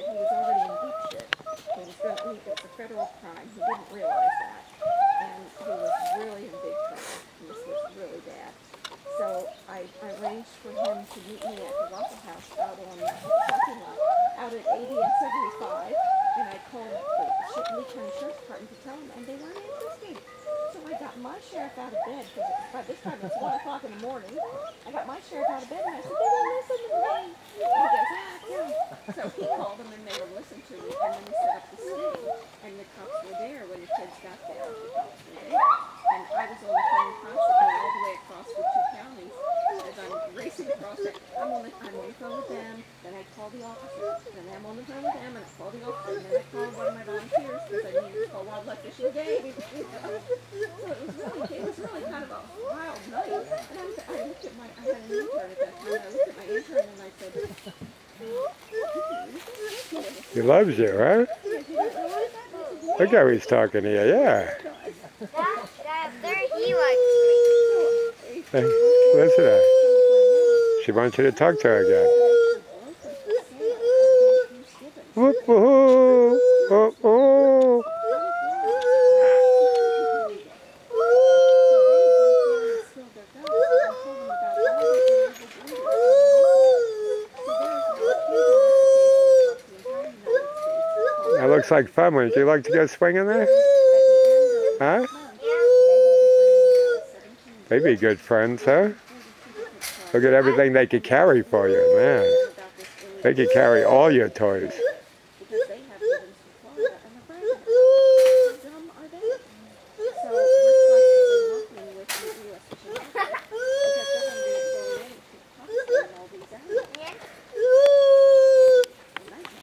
that he was already in deep shit. He was to, it's a federal crime. He didn't realize that. And he was really in big trouble. This was really bad. So I, I arranged for him to meet me at the Waffle House out on the parking lot, out at 80 and 75. And I called the County Sheriff's Department to tell them, and they weren't interested. So I got my sheriff out of bed, because by this time it's 1 o'clock in the morning. I got my sheriff out of bed, and I said, they won't listen to me. He goes, ah, yeah. So he called them, and they would listen to me, and then we set up the sting. And the cops were there when the kids got there. There. And I was on the phone constantly all the way across the two counties as I'm racing across it. I'm on the, I'm on the phone with them, then I call the officer, then I'm on the phone with them, and I call the officer, and then I call one of my volunteers, because I needed to call Wildlife Fish and Game. So it was really, it was really kind of a wild night. And I, was, I looked at my, I had an intern at that time, I looked at my intern and I said, He loves you, right? Look how he's talking to you, yeah. Listen to her. She wants you to talk to her again. Whoop, whoop, looks like fun. Would you like to go swinging there? Huh? They'd be good friends, huh? Look at everything they could carry for you, man. They could carry all your toys.